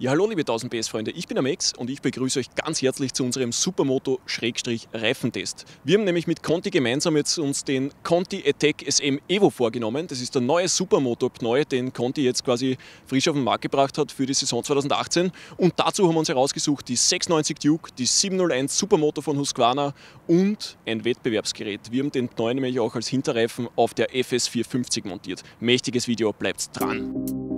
Ja, hallo liebe 1000 PS-Freunde, ich bin der Max und ich begrüße euch ganz herzlich zu unserem Supermoto-Reifentest. Wir haben nämlich mit Conti gemeinsam jetzt uns den Conti Attack SM Evo vorgenommen. Das ist der neue Supermoto Pneu, den Conti jetzt quasi frisch auf den Markt gebracht hat für die Saison 2018. Und dazu haben wir uns herausgesucht die 690 Duke, die 701 Supermoto von Husqvarna und ein Wettbewerbsgerät. Wir haben den Pneu nämlich auch als Hinterreifen auf der FS 450 montiert. Mächtiges Video, bleibt dran.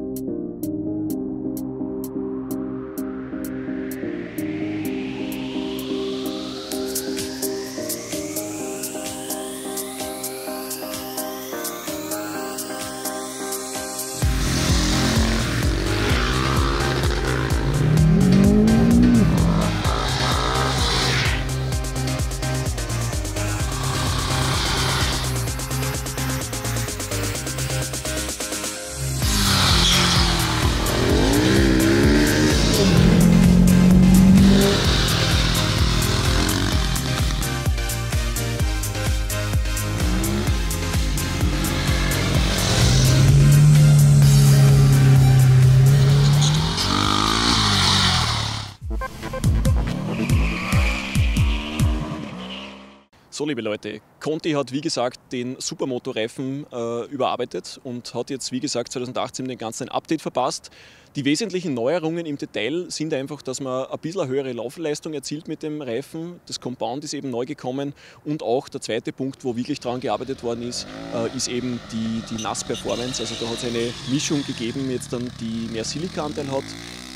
So, liebe Leute, Conti hat wie gesagt den Supermoto-Reifen äh, überarbeitet und hat jetzt wie gesagt 2018 den ganzen Update verpasst. Die wesentlichen Neuerungen im Detail sind einfach, dass man ein bisschen höhere Laufleistung erzielt mit dem Reifen. Das Compound ist eben neu gekommen und auch der zweite Punkt, wo wirklich daran gearbeitet worden ist, äh, ist eben die, die Nass-Performance. Also da hat es eine Mischung gegeben, jetzt dann, die mehr Silika-Anteil hat.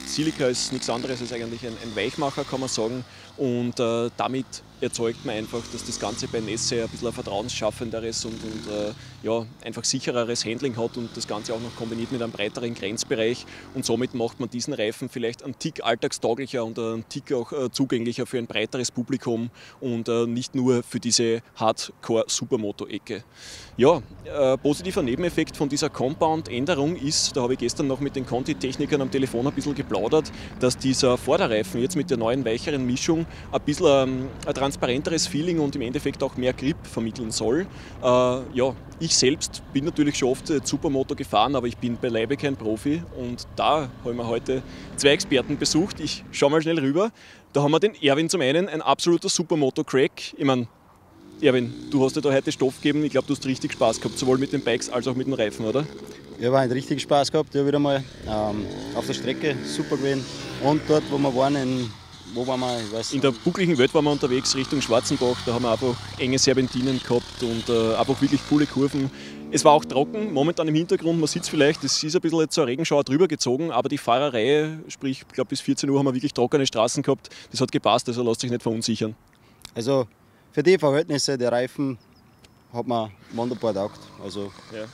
Silika ist nichts anderes als eigentlich ein, ein Weichmacher, kann man sagen. Und äh, damit erzeugt man einfach, dass das Ganze bei Nässe ein bisschen ein vertrauensschaffenderes und, und äh, ja, einfach sichereres Handling hat und das Ganze auch noch kombiniert mit einem breiteren Grenzbereich. Und somit macht man diesen Reifen vielleicht einen Tick alltagstauglicher und einen Tick auch äh, zugänglicher für ein breiteres Publikum und äh, nicht nur für diese Hardcore-Supermoto-Ecke. Ja, äh, positiver Nebeneffekt von dieser Compound-Änderung ist, da habe ich gestern noch mit den Conti-Technikern am Telefon ein bisschen geplaudert, dass dieser Vorderreifen jetzt mit der neuen weicheren Mischung ein bisschen ähm, ein transparenteres Feeling und im Endeffekt auch mehr Grip vermitteln soll. Äh, ja, ich selbst bin natürlich schon oft Supermoto gefahren, aber ich bin beileibe kein Profi und da haben wir heute zwei Experten besucht. Ich schaue mal schnell rüber. Da haben wir den Erwin zum einen, ein absoluter Supermoto-Crack. Ich meine, Erwin, du hast dir da heute Stoff gegeben. Ich glaube, du hast richtig Spaß gehabt, sowohl mit den Bikes als auch mit den Reifen, oder? Ja, war richtig Spaß gehabt. Ja, wieder mal ähm, auf der Strecke super gewesen. Und dort, wo wir waren, in wo waren wir? Ich weiß in der buckligen Welt waren wir unterwegs Richtung Schwarzenbach. Da haben wir einfach enge Serpentinen gehabt und äh, einfach wirklich coole Kurven. Es war auch trocken, momentan im Hintergrund, man sieht es vielleicht, es ist ein bisschen jetzt so eine Regenschauer drüber gezogen, aber die Fahrerei, sprich, ich glaube bis 14 Uhr haben wir wirklich trockene Straßen gehabt. Das hat gepasst, also lasst sich nicht verunsichern. Also für die Verhältnisse, der Reifen hat man wunderbar taugt. Also ja.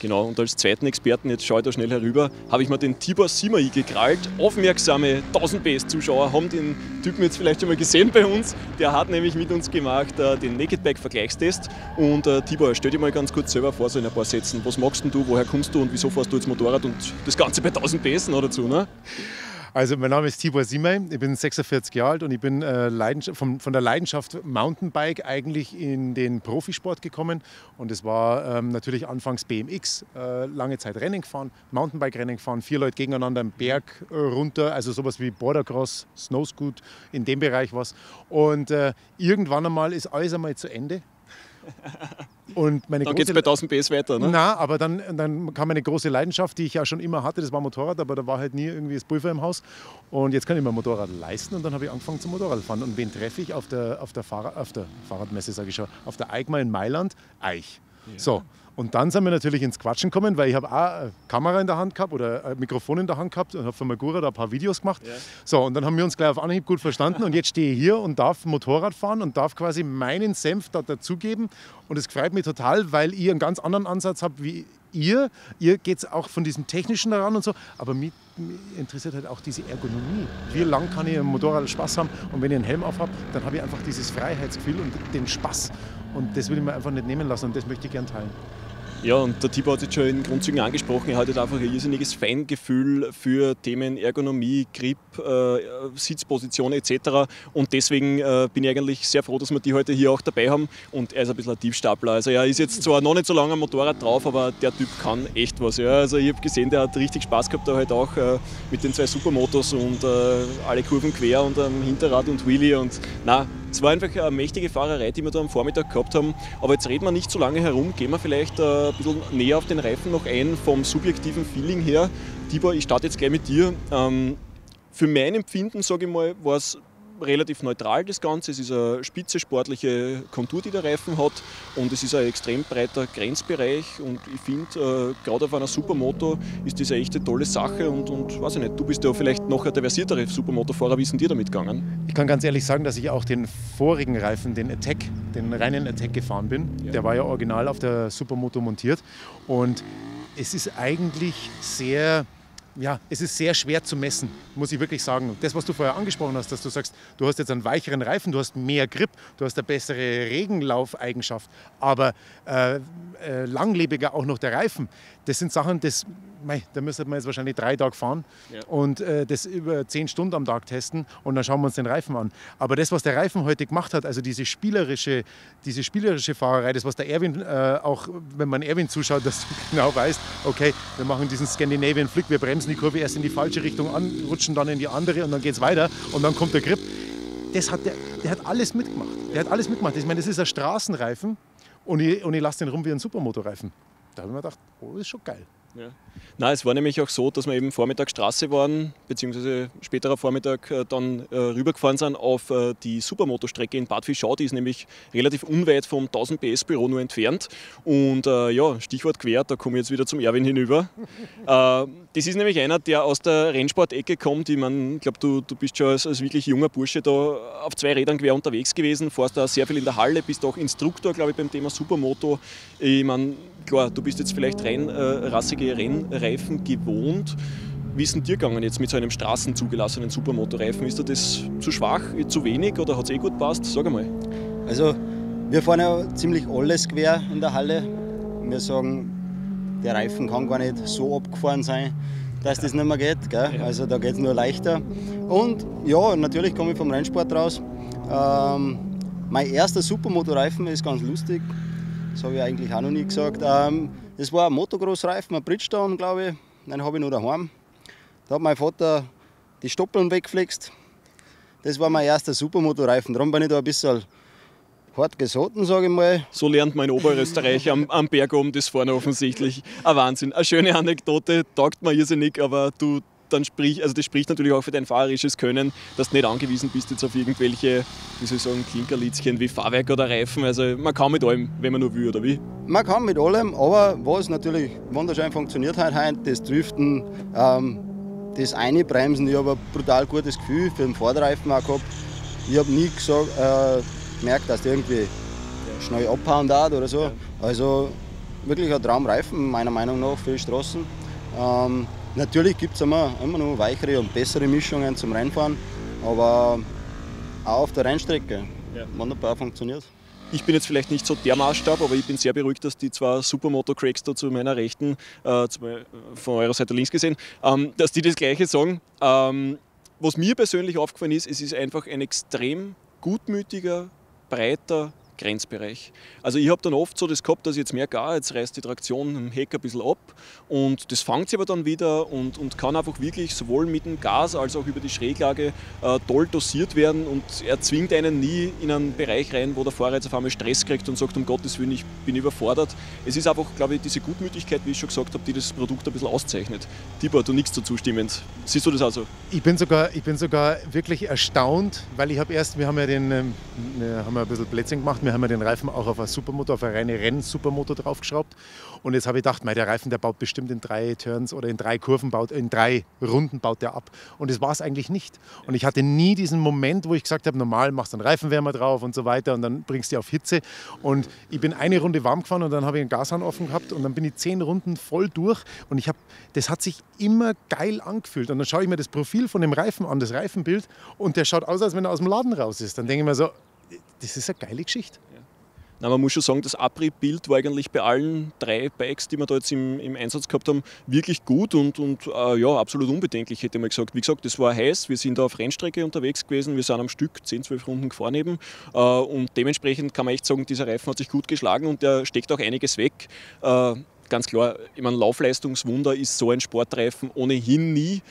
Genau, und als zweiten Experten, jetzt schaue ich da schnell herüber, habe ich mir den Tibor Simai gekrallt. Aufmerksame 1000 PS-Zuschauer haben den Typen jetzt vielleicht schon mal gesehen bei uns. Der hat nämlich mit uns gemacht äh, den Naked Bike Vergleichstest. Und äh, Tibor, stell dir mal ganz kurz selber vor, so in ein paar Sätzen. Was magst denn du, woher kommst du und wieso fährst du jetzt Motorrad und das Ganze bei 1000 PS noch dazu? Ne? Also mein Name ist Tibor Simay, ich bin 46 Jahre alt und ich bin äh, von, von, der Leidenschaft Mountainbike eigentlich in den Profisport gekommen. Und es war ähm, natürlich anfangs BMX, äh, lange Zeit Rennen gefahren, Mountainbike-Rennen gefahren, vier Leute gegeneinander am Berg äh, runter, also sowas wie Bordercross, Snowscoot, in dem Bereich was. Und äh, irgendwann einmal ist alles einmal zu Ende. Und meine dann geht es bei 1000 PS weiter, ne? Na, aber dann, dann kam eine große Leidenschaft, die ich ja schon immer hatte, das war Motorrad, aber da war halt nie irgendwie das Pulver im Haus. Und jetzt kann ich mir ein Motorrad leisten und dann habe ich angefangen zum Motorradfahren. Und wen treffe ich auf der, auf der, Fahrrad, auf der Fahrradmesse, sage ich schon, auf der EICMA in Mailand? Eich. Ja. So, und dann sind wir natürlich ins Quatschen gekommen, weil ich habe auch eine Kamera in der Hand gehabt oder ein Mikrofon in der Hand gehabt und habe von Magura da ein paar Videos gemacht. Ja. So, und dann haben wir uns gleich auf Anhieb gut verstanden und jetzt stehe ich hier und darf Motorrad fahren und darf quasi meinen Senf da dazugeben. Und es freut mich total, weil ihr einen ganz anderen Ansatz habt wie ihr. Ihr geht auch von diesem Technischen daran und so, aber mich interessiert halt auch diese Ergonomie. Wie lang kann ich im Motorrad Spaß haben? Und wenn ich einen Helm auf habe, dann habe ich einfach dieses Freiheitsgefühl und den Spaß. Und das will ich mir einfach nicht nehmen lassen und das möchte ich gerne teilen. Ja, und der Tibor hat es schon in Grundzügen angesprochen, er hat halt einfach ein irrsinniges Feingefühl für Themen Ergonomie, Grip, äh, Sitzposition etc. Und deswegen äh, bin ich eigentlich sehr froh, dass wir die heute hier auch dabei haben. Und er ist ein bisschen ein Tiefstapler. Also er ist jetzt zwar noch nicht so lange am Motorrad drauf, aber der Typ kann echt was. Ja. Also ich habe gesehen, der hat richtig Spaß gehabt da heute auch äh, mit den zwei Supermotos und äh, alle Kurven quer und am Hinterrad und Wheelie. Und na, es war einfach eine mächtige Fahrerei, die wir da am Vormittag gehabt haben. Aber jetzt reden wir nicht so lange herum, gehen wir vielleicht äh, ein bisschen näher auf den Reifen noch ein, vom subjektiven Feeling her. Tibor, ich starte jetzt gleich mit dir. Ähm, für mein Empfinden, sage ich mal, war es relativ neutral das Ganze. Es ist eine spitze sportliche Kontur, die der Reifen hat und es ist ein extrem breiter Grenzbereich und ich finde, äh, gerade auf einer Supermoto ist das eine echte tolle Sache und, und weiß ich nicht, du bist ja vielleicht noch der versiertere Supermotorfahrer, wie sind dir damit gegangen? Ich kann ganz ehrlich sagen, dass ich auch den vorigen Reifen, den Attack, den reinen Attack gefahren bin. Ja. Der war ja original auf der Supermoto montiert und es ist eigentlich sehr ja, es ist sehr schwer zu messen, muss ich wirklich sagen. Das, was du vorher angesprochen hast, dass du sagst, du hast jetzt einen weicheren Reifen, du hast mehr Grip, du hast eine bessere Regenlaufeigenschaft, aber äh, äh, langlebiger auch noch der Reifen. Das sind Sachen, das, mei, da müsste man jetzt wahrscheinlich drei Tage fahren ja. und äh, das über zehn Stunden am Tag testen und dann schauen wir uns den Reifen an. Aber das, was der Reifen heute gemacht hat, also diese spielerische, diese spielerische Fahrerei, das, was der Erwin äh, auch, wenn man Erwin zuschaut, dass du genau weißt, okay, wir machen diesen Scandinavian Flick, wir bremsen die Kurve erst in die falsche Richtung an, rutschen dann in die andere und dann geht es weiter und dann kommt der Grip. Das hat der, der hat alles mitgemacht. Der hat alles mitgemacht. Ich meine, das ist ein Straßenreifen und ich, und ich lasse den rum wie ein Supermotorreifen. Da habe ich mir gedacht, oh, das ist schon geil. Ja. Na, es war nämlich auch so, dass wir eben Vormittag Straße waren, beziehungsweise späterer Vormittag äh, dann äh, rübergefahren sind auf äh, die Supermotostrecke in Bad Fischau. Die ist nämlich relativ unweit vom 1000 PS Büro nur entfernt. Und äh, ja, Stichwort quer, da komme ich jetzt wieder zum Erwin hinüber. Äh, das ist nämlich einer, der aus der Rennsport-Ecke kommt. Ich meine, ich glaube, du, du bist schon als, als, wirklich junger Bursche da auf zwei Rädern quer unterwegs gewesen, fährst da sehr viel in der Halle, bist auch Instruktor, glaube ich, beim Thema Supermoto. Ich meine, klar, du bist jetzt vielleicht rein äh, rassige Rennreifen gewohnt. Wie ist denn dir gegangen jetzt mit so einem straßenzugelassenen Supermotorreifen? Ist dir das zu schwach, zu wenig oder hat es eh gut passt? Sag einmal. Also, wir fahren ja ziemlich alles quer in der Halle. Wir sagen, der Reifen kann gar nicht so abgefahren sein, dass das nicht mehr geht. Gell? Also da geht es nur leichter. Und ja, natürlich komme ich vom Rennsport raus. Ähm, mein erster Supermotorreifen ist ganz lustig. Das habe ich eigentlich auch noch nie gesagt. Ähm, das war ein Motocross-Reifen, ein Bridgestone, glaube ich. Den habe ich noch daheim. Da hat mein Vater die Stoppeln weggeflext. Das war mein erster Supermotorreifen. Darum bin ich da ein bisschen hart gesotten, sage ich mal. So lernt man in Oberösterreich am, am Berg oben das vorne offensichtlich. Ein Wahnsinn. Eine schöne Anekdote, taugt mir irrsinnig, aber du, dann sprich, also das spricht natürlich auch für dein fahrerisches Können, dass du nicht angewiesen bist jetzt auf irgendwelche, wie soll ich sagen, Klinkerlitzchen wie Fahrwerk oder Reifen. Also man kann mit allem, wenn man nur will, oder wie? Man kann mit allem, aber was natürlich wunderschön funktioniert hat heute, das Driften, ähm, das Einbremsen, ich habe ein brutal gutes Gefühl für den Vorderreifen auch gehabt. Ich habe nie gesagt, äh, gemerkt, dass der irgendwie schnell abhauen hat oder so. Also wirklich ein Traumreifen, meiner Meinung nach, für die Straßen. Ähm, Natürlich gibt es immer, immer noch weichere und bessere Mischungen zum Rennfahren, aber auch auf der Rennstrecke ja. wunderbar funktioniert. Ich bin jetzt vielleicht nicht so der Maßstab, aber ich bin sehr beruhigt, dass die zwei Supermoto-Cracks da zu meiner Rechten, äh, von eurer Seite links gesehen, ähm, dass die das Gleiche sagen. Ähm, was mir persönlich aufgefallen ist, es ist einfach ein extrem gutmütiger, breiter, Grenzbereich. Also ich habe dann oft so das gehabt, dass ich jetzt merke, ah, jetzt reißt die Traktion im Heck ein bisschen ab und das fängt sich aber dann wieder und, und kann einfach wirklich sowohl mit dem Gas als auch über die Schräglage äh, toll dosiert werden und er zwingt einen nie in einen Bereich rein, wo der Fahrer jetzt auf einmal Stress kriegt und sagt, um Gottes Willen, ich bin überfordert. Es ist einfach, glaube ich, diese Gutmütigkeit, wie ich schon gesagt habe, die das Produkt ein bisschen auszeichnet. Tibor, du nichts dazu stimmend. Siehst du das also? Ich bin sogar, ich bin sogar wirklich erstaunt, weil ich habe erst, wir haben ja den, ähm, haben wir ein bisschen Plätzchen gemacht, wir haben ja den Reifen auch auf eine Supermoto, auf eine reine Renn-Supermoto draufgeschraubt. Und jetzt habe ich gedacht, der Reifen, der baut bestimmt in drei Turns oder in drei Kurven, baut, in drei Runden baut der ab. Und das war es eigentlich nicht. Und ich hatte nie diesen Moment, wo ich gesagt habe, normal machst du einen Reifenwärmer drauf und so weiter und dann bringst du auf Hitze. Und ich bin eine Runde warm gefahren und dann habe ich einen Gashahn offen gehabt und dann bin ich zehn Runden voll durch. Und ich habe, das hat sich immer geil angefühlt. Und dann schaue ich mir das Profil von dem Reifen an, das Reifenbild, und der schaut aus, als wenn er aus dem Laden raus ist. Dann denke ich mir so, das ist eine geile Geschichte. Na, man muss schon sagen, das Abriebbild war eigentlich bei allen drei Bikes, die wir da jetzt im, im Einsatz gehabt haben, wirklich gut und, und äh, ja, absolut unbedenklich, hätte mal gesagt. Wie gesagt, das war heiß, wir sind da auf Rennstrecke unterwegs gewesen, wir sind am Stück 10, 12 Runden gefahren eben äh, und dementsprechend kann man echt sagen, dieser Reifen hat sich gut geschlagen und der steckt auch einiges weg. Äh, ganz klar, ich meine, Laufleistungswunder ist so ein Sportreifen ohnehin nie.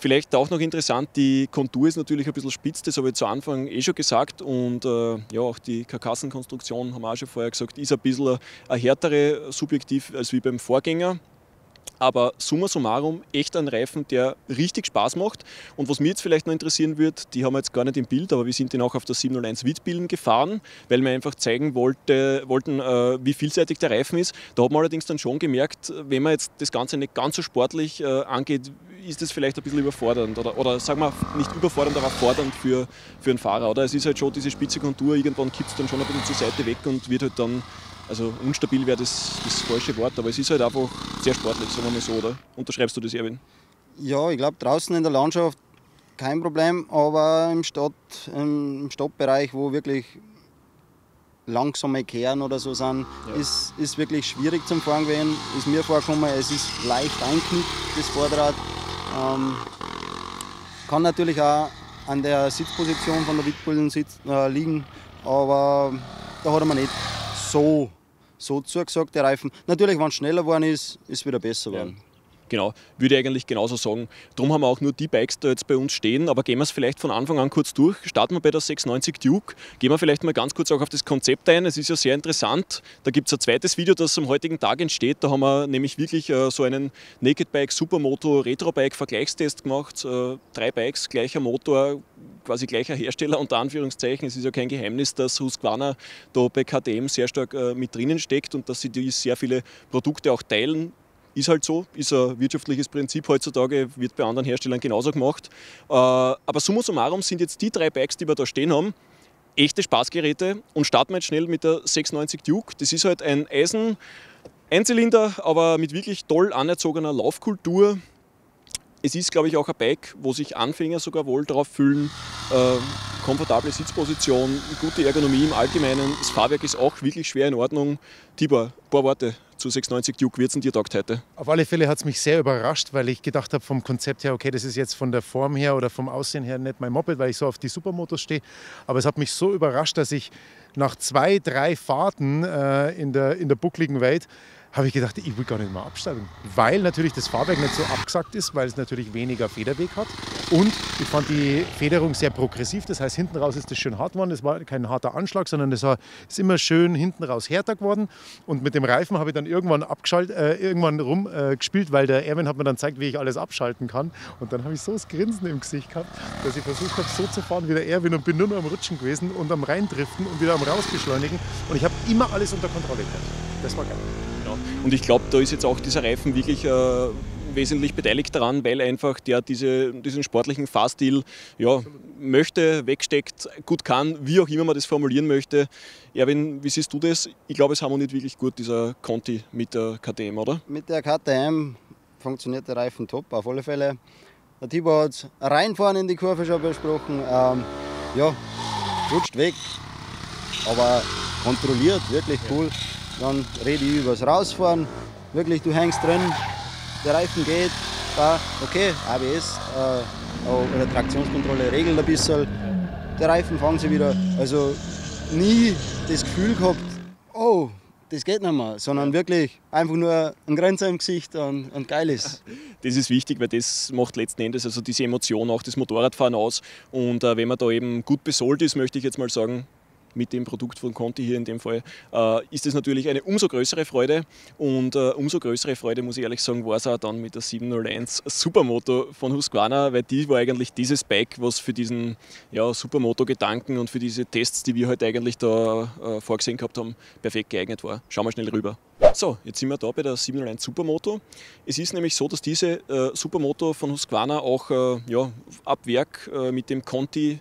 Vielleicht auch noch interessant, die Kontur ist natürlich ein bisschen spitz, das habe ich zu Anfang eh schon gesagt. Und äh, ja, auch die Karkassenkonstruktion, haben wir auch schon vorher gesagt, ist ein bisschen eine härtere subjektiv als wie beim Vorgänger. Aber summa summarum echt ein Reifen, der richtig Spaß macht. Und was mich jetzt vielleicht noch interessieren wird, die haben wir jetzt gar nicht im Bild, aber wir sind den auch auf der 701 Wittbillen gefahren, weil wir einfach zeigen wollte, wollten, äh, wie vielseitig der Reifen ist. Da hat man allerdings dann schon gemerkt, wenn man jetzt das Ganze nicht ganz so sportlich äh, angeht, ist das vielleicht ein bisschen überfordernd. Oder, oder sagen wir nicht überfordernd, aber fordernd für, für einen Fahrer. Oder es ist halt schon diese spitze Kontur, irgendwann kippt es dann schon ein bisschen zur Seite weg und wird halt dann also unstabil wäre das, das falsche Wort, aber es ist halt einfach sehr sportlich, sagen wir mal so, oder? Unterschreibst du das, Erwin? Ja, ich glaube draußen in der Landschaft kein Problem, aber im, Stadt, im Stadtbereich, wo wirklich langsame Kehren oder so sind, ja. ist, ist wirklich schwierig zum Fahren gewesen. Ist mir vorgekommen, es ist leicht einknickt, das Vorderrad. Ähm, kann natürlich auch an der Sitzposition von der Wittbullen äh, liegen, aber da hat mir nicht so so zugesagt, der Reifen. Natürlich, wenn es schneller geworden ist, ist es wieder besser geworden. Ja. Genau, würde ich eigentlich genauso sagen. Darum haben wir auch nur die Bikes da jetzt bei uns stehen, aber gehen wir es vielleicht von Anfang an kurz durch. Starten wir bei der 690 Duke. Gehen wir vielleicht mal ganz kurz auch auf das Konzept ein. Es ist ja sehr interessant. Da gibt es ein zweites Video, das am heutigen Tag entsteht. Da haben wir nämlich wirklich äh, so einen Naked Bike Supermoto Retro Bike Vergleichstest gemacht. Äh, drei Bikes, gleicher Motor, quasi gleicher Hersteller unter Anführungszeichen. Es ist ja kein Geheimnis, dass Husqvarna da bei KTM sehr stark äh, mit drinnen steckt und dass sie die sehr viele Produkte auch teilen ist halt so, ist ein wirtschaftliches Prinzip heutzutage, wird bei anderen Herstellern genauso gemacht. Äh, aber summa summarum sind jetzt die drei Bikes, die wir da stehen haben, echte Spaßgeräte und starten wir jetzt schnell mit der 690 Duke. Das ist halt ein Eisen, Einzylinder, aber mit wirklich toll anerzogener Laufkultur. Es ist, glaube ich, auch ein Bike, wo sich Anfänger sogar wohl darauf fühlen. Äh, komfortable Sitzposition, gute Ergonomie im Allgemeinen. Das Fahrwerk ist auch wirklich schwer in Ordnung. Tibor, ein paar Worte zu 690 Duke wird es dir taugt heute? Auf alle Fälle hat es mich sehr überrascht, weil ich gedacht habe vom Konzept her, okay, das ist jetzt von der Form her oder vom Aussehen her nicht mein Moped, weil ich so auf die Supermotos stehe. Aber es hat mich so überrascht, dass ich nach zwei, drei Fahrten äh, in, der, in der buckligen Welt habe ich gedacht, ich will gar nicht mehr absteigen. Weil natürlich das Fahrwerk nicht so abgesackt ist, weil es natürlich weniger Federweg hat. Und ich fand die Federung sehr progressiv. Das heißt, hinten raus ist das schön hart geworden. Das war kein harter Anschlag, sondern war, ist immer schön hinten raus härter geworden. Und mit dem Reifen habe ich dann irgendwann äh, irgendwann rumgespielt, äh, weil der Erwin hat mir dann gezeigt, wie ich alles abschalten kann. Und dann habe ich so das Grinsen im Gesicht gehabt, dass ich versucht habe, so zu fahren wie der Erwin und bin nur noch am Rutschen gewesen und am Reindriften und wieder am Rausbeschleunigen. Und ich habe immer alles unter Kontrolle gehabt. Das war geil. Und ich glaube, da ist jetzt auch dieser Reifen wirklich äh, wesentlich beteiligt daran, weil einfach der diese, diesen sportlichen Fahrstil ja, möchte, wegsteckt, gut kann, wie auch immer man das formulieren möchte. Erwin, wie siehst du das? Ich glaube, es harmoniert wirklich gut, dieser Conti mit der KTM, oder? Mit der KTM funktioniert der Reifen top, auf alle Fälle. Der Tibor hat reinfahren in die Kurve schon besprochen. Ähm, ja, rutscht weg, aber kontrolliert, wirklich cool. Dann rede ich über das Rausfahren. Wirklich, du hängst drin, der Reifen geht, da, okay, ABS äh, oder Traktionskontrolle regelt ein bisschen. Der Reifen fangen sie wieder. Also nie das Gefühl gehabt, oh, das geht nicht mehr, sondern wirklich einfach nur ein Grenzer im Gesicht und, und geil ist. Das ist wichtig, weil das macht letzten Endes also diese Emotion auch das Motorradfahren aus. Und äh, wenn man da eben gut besohlt ist, möchte ich jetzt mal sagen, mit dem Produkt von Conti hier in dem Fall, äh, ist es natürlich eine umso größere Freude. Und äh, umso größere Freude, muss ich ehrlich sagen, war es auch dann mit der 701 Supermoto von Husqvarna, weil die war eigentlich dieses Bike, was für diesen ja, Supermoto-Gedanken und für diese Tests, die wir heute eigentlich da äh, vorgesehen gehabt haben, perfekt geeignet war. Schauen wir schnell rüber. So, jetzt sind wir da bei der 701 Supermoto. Es ist nämlich so, dass diese Supermoto von Husqvarna auch ja, ab Werk mit dem Conti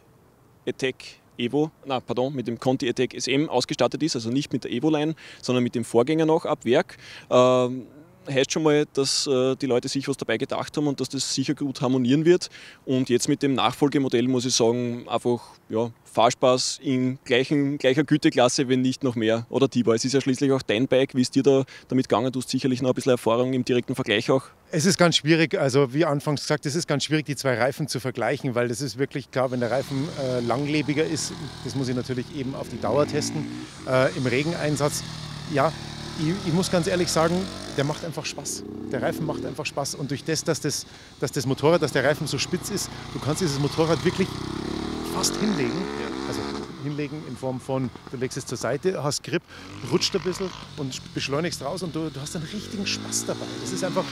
Attack Evo, na, pardon, mit dem Conti Attack SM ausgestattet ist, also nicht mit der Evo-Line, sondern mit dem Vorgänger noch ab Werk. Ähm, heißt schon mal, dass äh, die Leute sich was dabei gedacht haben und dass das sicher gut harmonieren wird. Und jetzt mit dem Nachfolgemodell muss ich sagen, einfach ja, Fahrspaß in gleichen, gleicher Güteklasse, wenn nicht noch mehr. Oder Tibor, es ist ja schließlich auch dein Bike. Wie ist dir da damit gegangen? Du hast sicherlich noch ein bisschen Erfahrung im direkten Vergleich auch. Es ist ganz schwierig, also wie anfangs gesagt, es ist ganz schwierig, die zwei Reifen zu vergleichen, weil das ist wirklich klar, wenn der Reifen äh, langlebiger ist, das muss ich natürlich eben auf die Dauer testen, äh, im Regeneinsatz. Ja, ich, ich, muss ganz ehrlich sagen, der macht einfach Spaß. Der Reifen macht einfach Spaß. Und durch das, dass das, dass das Motorrad, dass der Reifen so spitz ist, du kannst dieses Motorrad wirklich fast hinlegen. Also hinlegen in Form von, du legst es zur Seite, hast Grip, rutscht ein bisschen und beschleunigst raus und du, du hast einen richtigen Spaß dabei. Das ist einfach,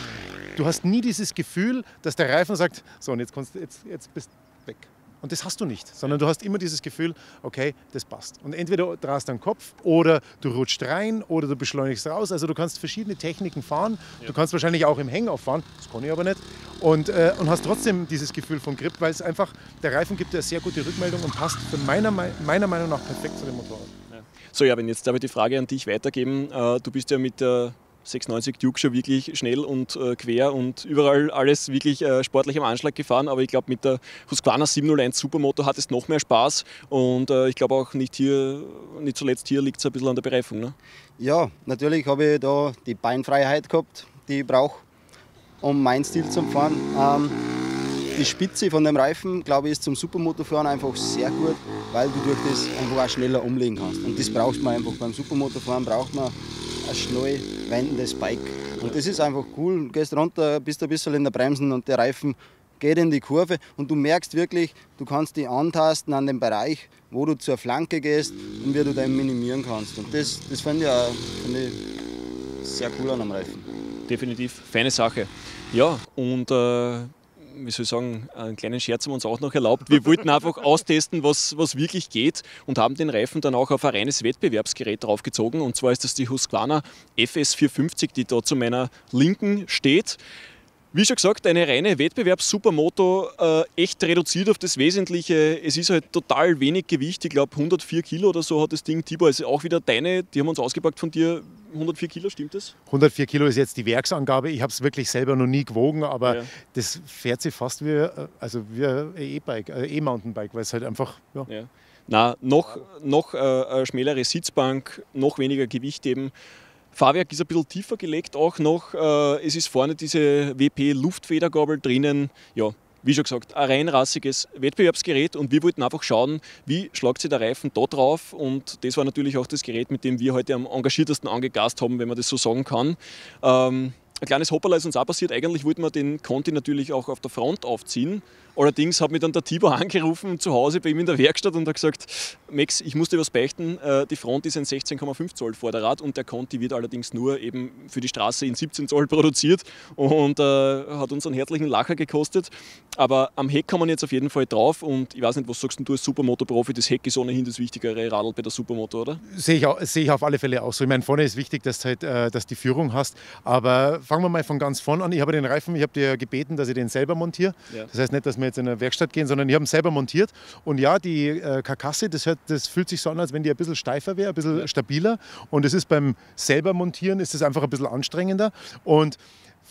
du hast nie dieses Gefühl, dass der Reifen sagt, so und jetzt, kannst, jetzt, jetzt bist du weg. Und das hast du nicht, sondern du hast immer dieses Gefühl, okay, das passt. Und entweder drehst du den Kopf oder du rutscht rein oder du beschleunigst raus. Also du kannst verschiedene Techniken fahren. Ja. Du kannst wahrscheinlich auch im Hängauf fahren, das kann ich aber nicht. Und, äh, und hast trotzdem dieses Gefühl von Grip, weil es einfach, der Reifen gibt dir eine sehr gute Rückmeldung und passt für meiner, meiner Meinung nach perfekt zu dem Motorrad. Ja. So, ja, wenn jetzt aber die Frage an dich weitergeben, äh, du bist ja mit der 690 Duke schon wirklich schnell und äh, quer und überall alles wirklich äh, sportlich am Anschlag gefahren. Aber ich glaube, mit der Husqvarna 701 Supermoto hat es noch mehr Spaß. Und äh, ich glaube auch nicht hier, nicht zuletzt hier liegt es ein bisschen an der Bereifung. Ne? Ja, natürlich habe ich da die Beinfreiheit gehabt, die ich brauche, um meinen Stil zu fahren. Ähm, die Spitze von dem Reifen, glaube ich, ist zum Supermotorfahren einfach sehr gut, weil du durch das einfach auch schneller umlegen kannst. Und das braucht man einfach. Beim Supermotorfahren braucht man ein schnell wendendes Bike. Und das ist einfach cool. Du gehst runter, bist ein bisschen in der Bremsen und der Reifen geht in die Kurve und du merkst wirklich, du kannst dich antasten an den Bereich, wo du zur Flanke gehst und wie du den minimieren kannst. Und das, das finde ich, auch, find ich sehr cool an einem Reifen. Definitiv, feine Sache. Ja, und äh, wie soll ich sagen, einen kleinen Scherz haben wir uns auch noch erlaubt. Wir wollten einfach austesten, was, was wirklich geht und haben den Reifen dann auch auf ein reines Wettbewerbsgerät draufgezogen. Und zwar ist das die Husqvarna FS450, die da zu meiner Linken steht. Wie schon gesagt, eine reine Wettbewerbs-Supermoto, äh, echt reduziert auf das Wesentliche. Es ist halt total wenig Gewicht, ich glaube 104 Kilo oder so hat das Ding. Tibor, ist auch wieder deine, die haben uns ausgepackt von dir. 104 Kilo, stimmt das? 104 Kilo ist jetzt die Werksangabe. Ich habe es wirklich selber noch nie gewogen, aber ja. das fährt sich fast wie, äh, also wie ein E-Bike, ein E-Mountainbike, weil es halt einfach. Ja. ja. Na, noch, noch äh, eine schmälere Sitzbank, noch weniger Gewicht eben. Fahrwerk ist ein bisschen tiefer gelegt auch noch. Äh, es ist vorne diese WP-Luftfedergabel drinnen. Ja, wie schon gesagt, ein reinrassiges Wettbewerbsgerät und wir wollten einfach schauen, wie schlagt sich der Reifen da drauf und das war natürlich auch das Gerät, mit dem wir heute am engagiertesten angegast haben, wenn man das so sagen kann. Ähm, ein kleines Hopperler ist uns auch passiert. Eigentlich wollten wir den Conti natürlich auch auf der Front aufziehen. Allerdings hat mich dann der Tibor angerufen zu Hause bei ihm in der Werkstatt und hat gesagt, Max, ich muss dir was beichten. Äh, die Front ist ein 16,5 Zoll Vorderrad und der Conti wird allerdings nur eben für die Straße in 17 Zoll produziert und äh, hat uns einen herzlichen Lacher gekostet. Aber am Heck kann man jetzt auf jeden Fall drauf und ich weiß nicht, was sagst du als Supermoto-Profi, das Heck ist ohnehin das wichtigere Radl bei der Supermoto, oder? Sehe ich, auch, sehe ich auf alle Fälle auch so. Ich meine, vorne ist wichtig, dass du halt, äh, dass die Führung hast, aber fangen wir mal von ganz vorn an. Ich habe den Reifen, ich habe dir gebeten, dass ich den selber montiere. Ja. Das heißt nicht, dass wir jetzt in eine Werkstatt gehen, sondern ich habe ihn selber montiert. Und ja, die äh, Karkasse, das, hört, das fühlt sich so an, als wenn die ein bisschen steifer wäre, ein bisschen stabiler. Und es ist beim selber montieren ist es einfach ein bisschen anstrengender. Und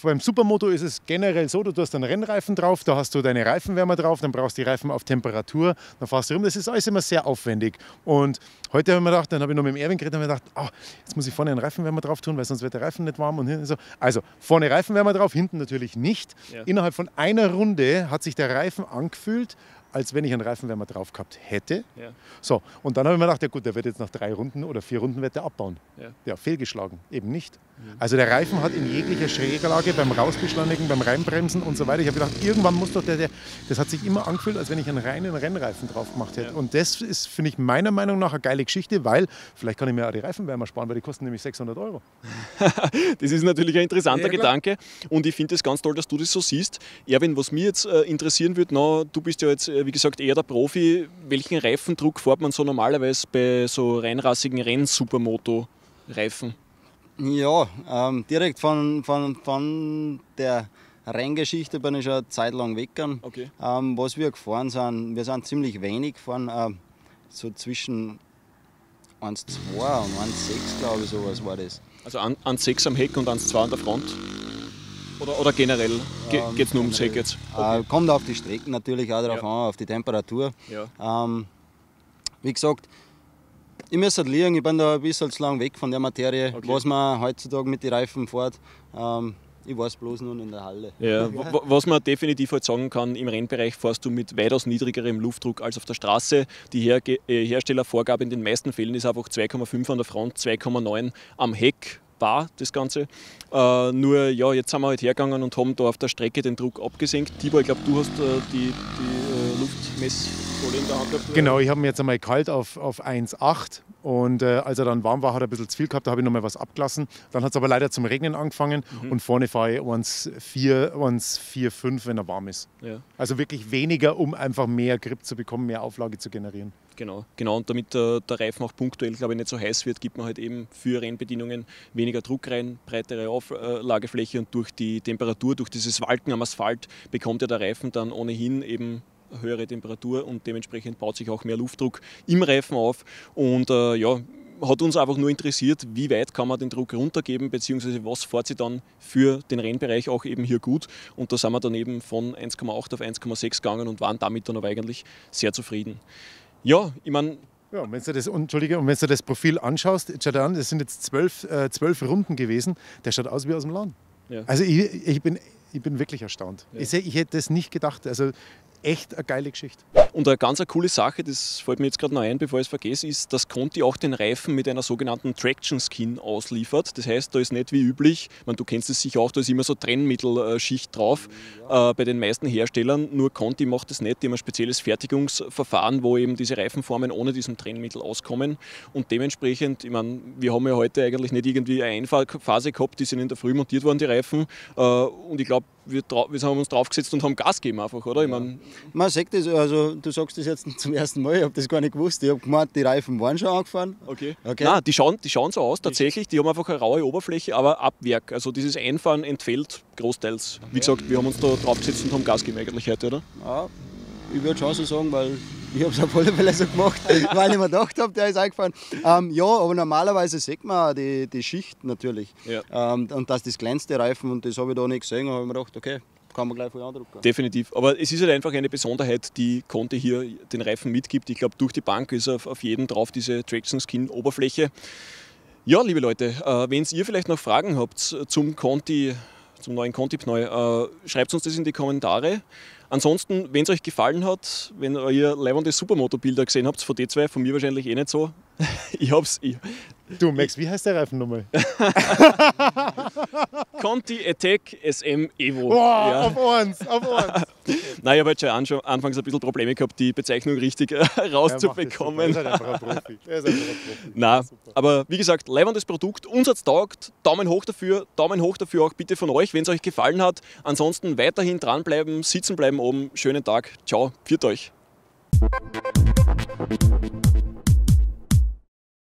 beim Supermoto ist es generell so, du hast einen Rennreifen drauf, da hast du deine Reifenwärmer drauf, dann brauchst du die Reifen auf Temperatur, dann fährst du rum. Das ist alles immer sehr aufwendig. Und heute habe ich mir gedacht, dann habe ich noch mit dem Erwin geredet und habe gedacht, oh, jetzt muss ich vorne einen Reifenwärmer drauf tun, weil sonst wird der Reifen nicht warm. Und so. Also vorne Reifenwärmer drauf, hinten natürlich nicht. Ja. Innerhalb von einer Runde hat sich der Reifen angefühlt, als wenn ich einen Reifenwärmer drauf gehabt hätte. Ja. So, und dann habe ich mir gedacht, ja gut, der wird jetzt nach drei Runden oder vier Runden wird der abbauen. Ja, ja fehlgeschlagen, eben nicht. Mhm. Also der Reifen hat in jeglicher Schräglage beim Rausbeschleunigen, beim Reinbremsen und so weiter, ich habe gedacht, irgendwann muss doch der, der, das hat sich immer angefühlt, als wenn ich einen reinen Rennreifen drauf gemacht hätte. Ja. Und das ist, finde ich, meiner Meinung nach eine geile Geschichte, weil vielleicht kann ich mir auch die Reifenwärmer sparen, weil die kosten nämlich 600 Euro. das ist natürlich ein interessanter Gedanke und ich finde es ganz toll, dass du das so siehst. Erwin, was mich jetzt äh, interessieren würde, na, du bist ja jetzt äh, wie gesagt, eher der Profi. Welchen Reifendruck fährt man so normalerweise bei so reinrassigen Renn-Supermoto-Reifen? Ja, ähm, direkt von, von, von der Renngeschichte bin ich schon eine Zeit lang weggegangen. Okay. Ähm, was wir gefahren sind, wir sind ziemlich wenig gefahren, äh, so zwischen 1,2 und 1,6 glaube ich, sowas war das. Also 1,6 am Heck und 1,2 an der Front? Oder, oder generell Ge Ähm, geht es nur ums Heck jetzt? Äh, kommt auf die Strecken natürlich auch darauf Ja. an, auf die Temperatur. Ja. Ähm, wie gesagt, ich muss halt liegen, ich bin da ein bisschen zu lang weg von der Materie, Okay. was man heutzutage mit den Reifen fährt. Ähm, ich weiß bloß nun in der Halle. Ja, was man definitiv halt sagen kann, im Rennbereich fährst du mit weitaus niedrigerem Luftdruck als auf der Straße. Die Herge äh, Herstellervorgabe in den meisten Fällen ist einfach 2,5 an der Front, 2,9 am Heck. War das Ganze. Äh, nur ja, jetzt sind wir halt hergegangen und haben da auf der Strecke den Druck abgesenkt. Tibor, ich glaube, du hast äh, die, die äh, Luftmessfolie in der Hand gehabt. Genau, ich habe ihn jetzt einmal kalt auf, auf 1,8 und äh, als er dann warm war, hat er ein bisschen zu viel gehabt, da habe ich nochmal was abgelassen. Dann hat es aber leider zum Regnen angefangen und vorne fahre ich 1,4, 1,45, wenn er warm ist. Ja. Also wirklich weniger, um einfach mehr Grip zu bekommen, mehr Auflage zu generieren. Genau, genau. Und damit der, der Reifen auch punktuell, glaube ich, nicht so heiß wird, gibt man halt eben für Rennbedienungen weniger Druck rein, breitere Auflagefläche und durch die Temperatur, durch dieses Walken am Asphalt bekommt ja der Reifen dann ohnehin eben höhere Temperatur und dementsprechend baut sich auch mehr Luftdruck im Reifen auf. Und äh, ja, hat uns einfach nur interessiert, wie weit kann man den Druck runtergeben, beziehungsweise was fährt sie dann für den Rennbereich auch eben hier gut. Und da sind wir dann eben von 1,8 auf 1,6 gegangen und waren damit dann aber eigentlich sehr zufrieden. Ja, ich meine, Ja, und wenn du das, Entschuldige, und wenn du das Profil anschaust, schau dir an, das sind jetzt zwölf, äh, zwölf Runden gewesen, der schaut aus wie aus dem Laden. Ja. Also ich, ich, bin, ich bin wirklich erstaunt. Ich, seh- ich hätte das nicht gedacht. Also echt eine geile Geschichte. Und eine ganz eine coole Sache, das fällt mir jetzt gerade noch ein, bevor ich es vergesse, ist, dass Conti auch den Reifen mit einer sogenannten Traction Skin ausliefert. Das heißt, da ist nicht wie üblich, ich meine, du kennst es sicher auch, da ist immer so Trennmittelschicht drauf äh, bei den meisten Herstellern. Nur Conti macht das nicht, die haben ein spezielles Fertigungsverfahren, wo eben diese Reifenformen ohne diesen Trennmittel auskommen. Und dementsprechend, ich meine, wir haben ja heute eigentlich nicht irgendwie eine Einfahrphase gehabt, die sind in der Früh montiert worden, die Reifen. Äh, und ich glaube, wir, wir haben uns draufgesetzt und haben Gas gegeben einfach, oder? Ich meine, Man sagt das, also du sagst das jetzt zum ersten Mal, ich habe das gar nicht gewusst. Ich habe gemeint, die Reifen waren schon angefahren. Okay. Okay. Nein, die schauen, die schauen so aus, tatsächlich. Die haben einfach eine raue Oberfläche, aber ab Werk. Also dieses Einfahren entfällt großteils. Wie gesagt, wir haben uns da draufgesetzt und haben Gas gegeben eigentlich heute, oder? Ja, ich würde schon so sagen, weil ich habe es auf alle Fälle so gemacht, weil ich mir gedacht habe, der ist eingefahren. Ähm, ja, aber normalerweise sieht man auch die, die Schicht natürlich. Ja. Ähm, und dass das glänzte Reifen und das habe ich da nicht gesehen, habe ich mir gedacht, okay, kann man gleich voll andrucken. Definitiv. Aber es ist halt einfach eine Besonderheit, die Conti hier den Reifen mitgibt. Ich glaube, durch die Bank ist auf, auf jedem drauf diese Traction Skin Oberfläche. Ja, liebe Leute, äh, wenn ihr vielleicht noch Fragen habt zum Conti, zum neuen Conti Pneu, äh, schreibt uns das in die Kommentare. Ansonsten, wenn es euch gefallen hat, wenn ihr leibende Supermoto-Bilder gesehen habt, von D2, von mir wahrscheinlich eh nicht so. ich hab's. Ich, Du, Max, wie heißt der Reifen nochmal? Conti Attack SM Evo. Boah, Ja. auf uns, auf uns. Nein, ich habe halt schon anfangs ein bisschen Probleme gehabt, die Bezeichnung richtig äh, rauszubekommen. Er ist halt einfach ein Profi. Er ist einfach ein Profi. Na, aber wie gesagt, leibendes Produkt, uns hat's taugt, Daumen hoch dafür, Daumen hoch dafür auch bitte von euch, wenn es euch gefallen hat. Ansonsten weiterhin dranbleiben, sitzen bleiben oben, schönen Tag, ciao, pfiat euch.